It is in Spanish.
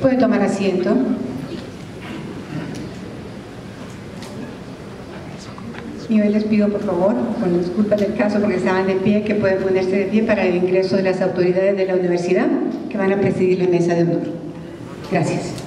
Puede tomar asiento. Y hoy les pido, por favor, con disculpas del caso porque estaban de pie, que pueden ponerse de pie para el ingreso de las autoridades de la universidad que van a presidir la mesa de honor. Gracias.